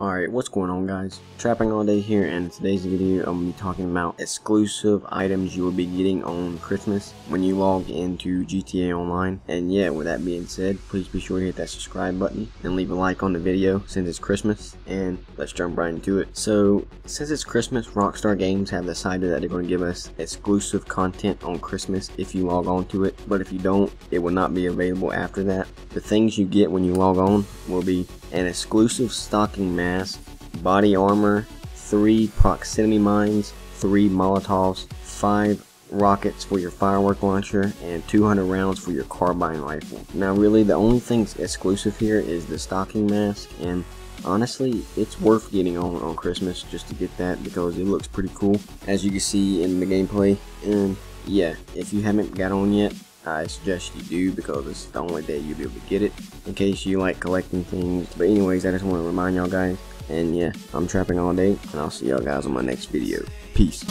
Alright, what's going on guys? Trapping All Day here and in today's video I'm going to be talking about exclusive items you will be getting on Christmas when you log into GTA Online. And yeah, with that being said, please be sure to hit that subscribe button and leave a like on the video since it's Christmas. And let's jump right into it. So, since it's Christmas, Rockstar Games have decided that they're going to give us exclusive content on Christmas if you log on to it. But if you don't, it will not be available after that. The things you get when you log on will be an exclusive stocking mask, body armor, 3 proximity mines, 3 molotovs, 5 rockets for your firework launcher, and 200 rounds for your carbine rifle. Now really the only thing exclusive here is the stocking mask and honestly it's worth getting on on Christmas just to get that because it looks pretty cool as you can see in the gameplay and yeah if you haven't got on yet I suggest you do because it's the only day you'll be able to get it in case you like collecting things. But anyways, I just want to remind y'all guys. And yeah, I'm trapping all day and I'll see y'all guys on my next video. Peace.